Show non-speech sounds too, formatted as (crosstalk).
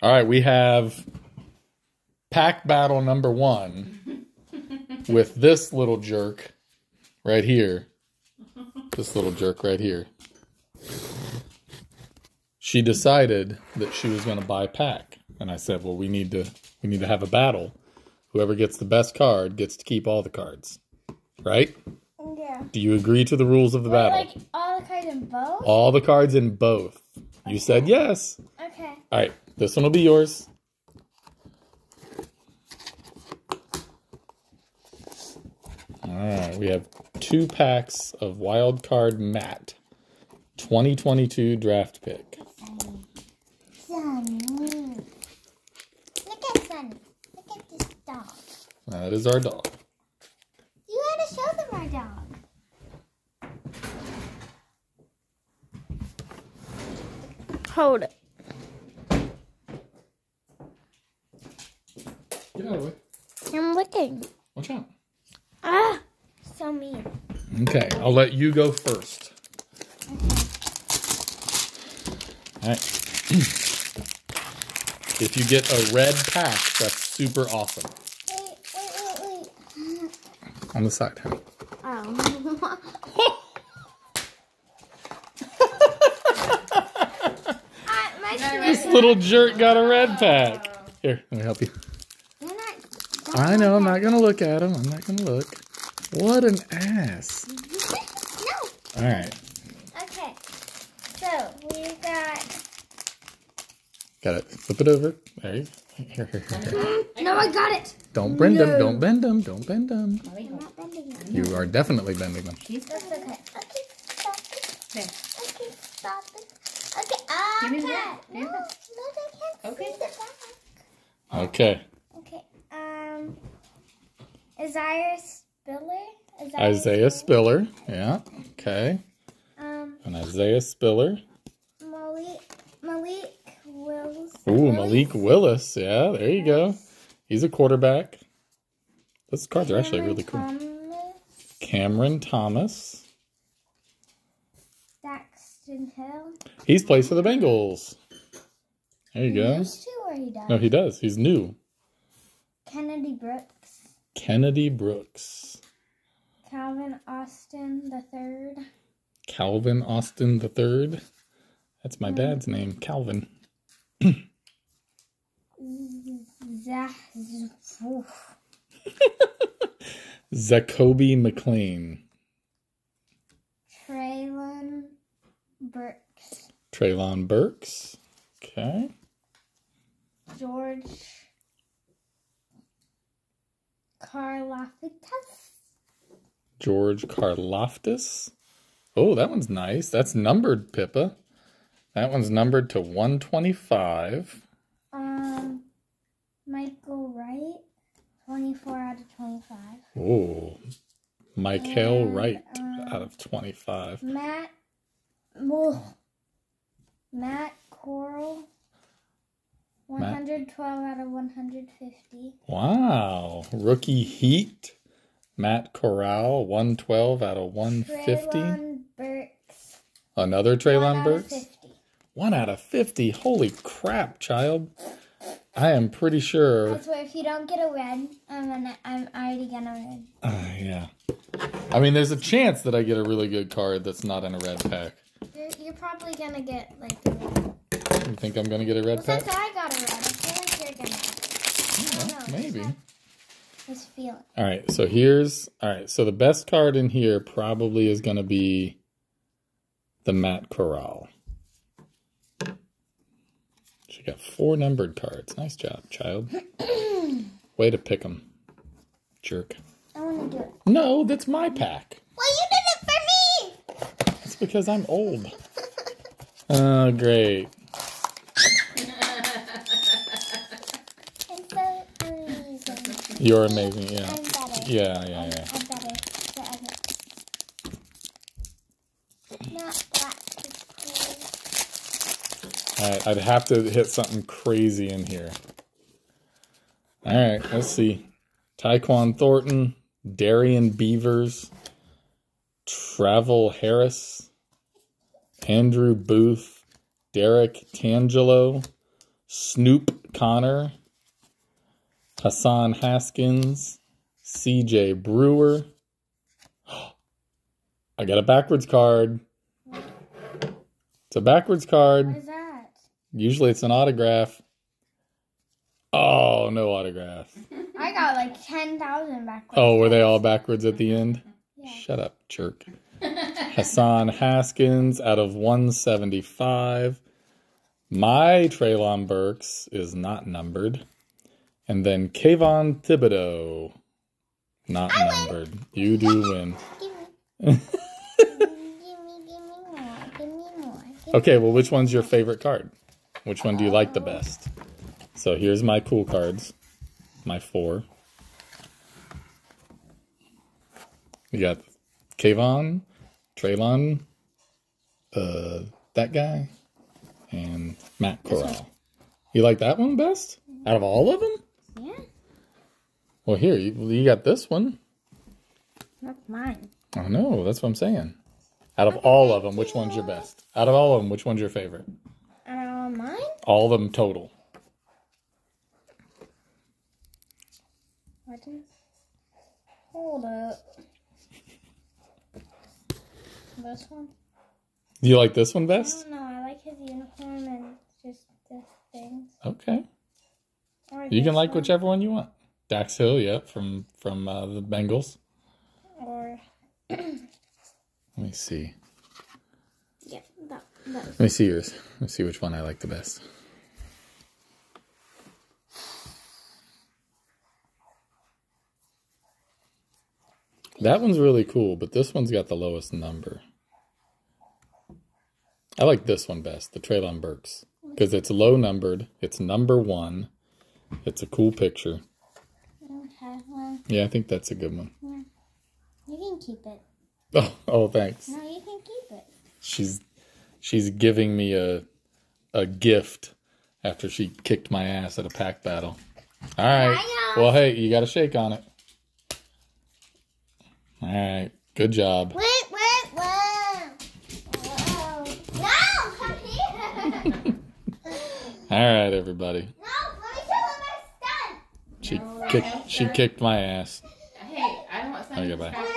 All right, we have pack battle number one (laughs) with this little jerk right here. This little jerk right here. She decided that she was going to buy pack, and I said, "Well, we need to we need to have a battle. Whoever gets the best card gets to keep all the cards." Right? Yeah. Do you agree to the rules of the battle? Like all the cards in both? All the cards in both. You said yes. Okay. All right, this one will be yours. All right, we have two packs of wild card Matte 2022 draft pick. Sunny. Look at Sunny. Look at this dog. That is our dog. You gotta show them our dog. Hold it. Out of the way. I'm looking. Watch out. Ah, so mean. Okay, I'll let you go first. All right. (clears throat) if you get a red pack, that's super awesome. Wait, wait, wait, wait. On the side, honey. Oh. (laughs) (laughs) This little jerk got a red pack. Here, let me help you. You're not. I know, I'm not gonna look at him. I'm not gonna look. What an ass. no. All right, Okay. So we got. got it. Flip it over. There you Here, here, here, here. (laughs) No, I got it. Don't bend them. Don't bend them. Don't bend them. I'm not bending it. You are definitely bending them. That's okay. Okay, stop it. Okay. Okay, stop it. Okay, Give me okay. that. No, Give no, me I can't Okay. see the back. Okay. Isaiah Spiller? Isaiah Spiller. Yeah. Okay. Um, And Isaiah Spiller. Malik, Malik Willis. Ooh, Malik Willis. Yeah, there you go. He's a quarterback. Those cards are actually really cool. Thomas, Cameron Thomas. Daxton Hill. He's plays for the Bengals. There you go. Used to or he died? No, he does. He's new. Kennedy Brooks. Kennedy Brooks. Calvin Austin the third. Calvin Austin the third. That's my mm-hmm. dad's name, Calvin. Zach. (laughs) Zakoby McClain. Treylon Burks. Treylon Burks. Okay. George Karlaftis. George Karlaftis. Oh, that one's nice. That's numbered, Pippa. That one's numbered to 125. Um, Michael Wright. 24 out of 25. Oh, Michael And, Wright um, out of 25. Matt. Whoa. Matt Corral. 112 out of 150. Wow. Rookie Heat. Matt Corral, 112 out of 150. Treylon Burks. Another one Treylon out of Burks. 50. One out of 50. Holy crap, child. I am pretty sure. I swear, if you don't get a red, I'm gonna, I'm already gonna win. Uh, yeah. I mean, there's a chance that I get a really good card that's not in a red pack. You're, you're probably gonna get like the red. You think I'm going to get a red Well, pack? since I got a red, I feel like you're don't know, Yeah, maybe. just feeling. All right, so here's all right. So the best card in here probably is going to be the Matt Corral. She got four numbered cards. Nice job, child. (clears throat) Way to pick them, jerk. I wanna do it. No, that's my pack. Well, you did it for me! It's because I'm old. (laughs) Oh, great. I'm so amazing. You're amazing. Yeah. I'm better. Yeah, yeah, yeah. I'm better forever. Not black is cool. All right, I'd have to hit something crazy in here. All right, let's see. Tyquan Thornton, Darrian Beavers, Travell Harris, Andrew Booth, Derek Tangelo, Snoop Conner, Hassan Haskins, CJ Brewer. (gasps) I got a backwards card. It's a backwards card. is that? Usually it's an autograph. Oh, no autograph. (laughs) I got like 10,000 back. Oh, were they all backwards at the end? Yeah. Shut up, jerk. (laughs) Hassan Haskins out of 175. My Treylon Burks is not numbered. And then Kayvon Thibodeaux, not numbered. You do (laughs) win. Give me. give me, more. Give me more. Okay, well, which one's your favorite card? Which one do you like the best? So here's my cool cards, my four. You got Kayvon, Treylon, uh, that guy, and Matt Corral. You like that one best out of all of them? Yeah, Well, here you, you got this one. that's mine. I know that's what I'm saying. Out of all of them, which one's your best? Out of all of them, which one's your favorite? Uh, mine? All of them total. What is? Hold up. This one? Do you like this one best? don't. I like his uniform and just the things. Okay. You can like whichever one you want. Dax Hill, yeah, from from uh, the Bengals. Or (clears throat) Let me see. yeah, that. that. Let me see yours. Let me see which one I like the best. That one's really cool, but this one's got the lowest number. I like this one best, the Treylon Burks, because it's low numbered. It's number one. It's a cool picture. Okay, well, Yeah, I think that's a good one. Yeah. you can keep it. (laughs) Oh, oh thanks. No, you can keep it. She's she's giving me a a gift after she kicked my ass at a pack battle. All right. I. Well, hey, you got a shake on it. All right. Good job. Wait, wait, wait. Whoa. No, come here. (laughs) All right, everybody. No, let me show them my stunt. She kicked my ass. Hey, I don't want Okay, bye.